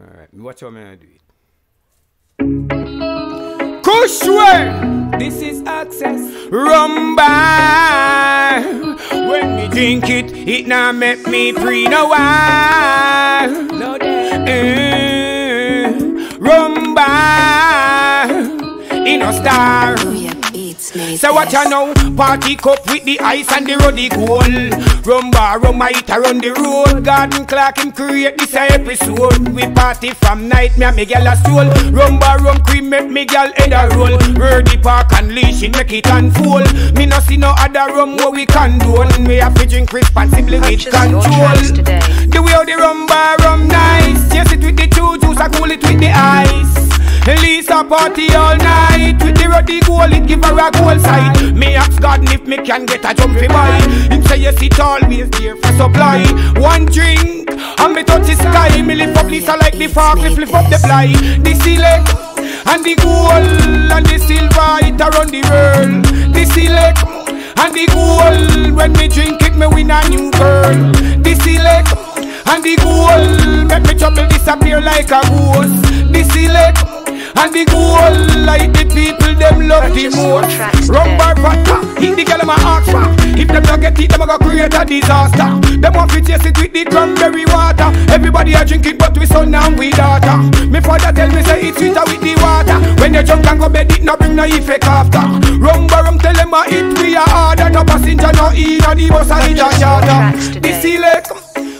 Alright, watch how I'm gonna do it. Kush way! This is Axxcess. Rum by. When me drink it, it now make me free no while. No. Eh, rum by. In a star. So what you know? Party cup with the ice and the ruddy gold. Rum bar, rum I hit around the road. Garden clock him create this episode. We party from night, me and me gyal a stroll. Rum bar, rum cream make me gyal head a roll. Worthy Park and leash it make it unfold. Me no see no other rum where we can condone. Me have to drink responsibly with Purchase your tracks control. The way how the rum bar rum nice. Yes, it with the two juice, I cool it with the ice. Lisa party all night with the goal, it give her a goal side. Me ask God if me can get a jumpy boy. Him say yes, it always there for supply. One drink and me touch the sky. Me lift up Lisa like the fork, me flip up the fly. The select and the gold and the silver, it around the world. The select and the gold when me drink it, me win a new girl. The select and the gold make me trouble disappear like a ghost. The select and the gold like the people them love the Purchase your most. tracks Rum bar vodka, hit the girl in my heart for. If them not get it, them a go create a disaster. Them want to chase it with the cranberry water. Everybody a drink it, but we son and we daughter. Me father tell me say it's sweeter with the water. When you drunk and go bed, it no bring no effect after. Rum bar rum tell them a it we a order. No passenger no in and the bus a hit a charter. today. select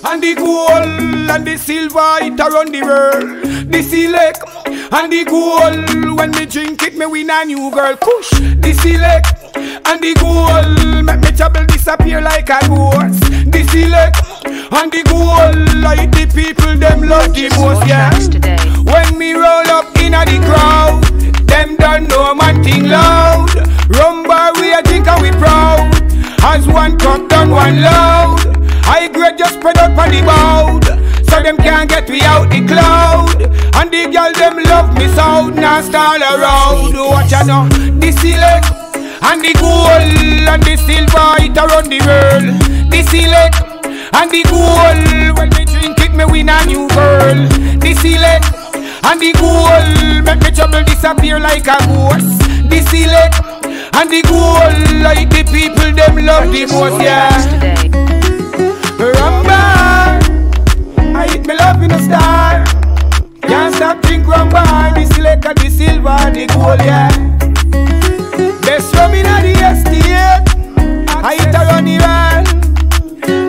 and the gold and the silver it around the world. The select and the gold when me drink it me win a new girl. Kush. The select and the gold make me trouble disappear like a ghost. The select and the gold like the people them love the most. Yeah. When me roll up in a the crowd, them don't know man thing loud. Rumba we a drink and we proud. As one cup done one loud. I grade just spread out on the board. So them can't get me out the cloud. And the girl them love me sound. Now stall around. Watch ya know. The select and the gold and the silver it around the world. The select and the gold when me drink it me win a new girl. The select and the gold make me trouble disappear like a ghost. The select and the gold like the people them love the most. Yeah. Rumba, the select and the silver, gold, yeah. Best rum in the estate, I hit a run the run.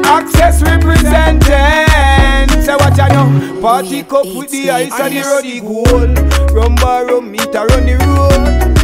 Axxcess representing, so what you know? Party cup with the ice and the ruddy gold. Rumba rum, meet a run the road.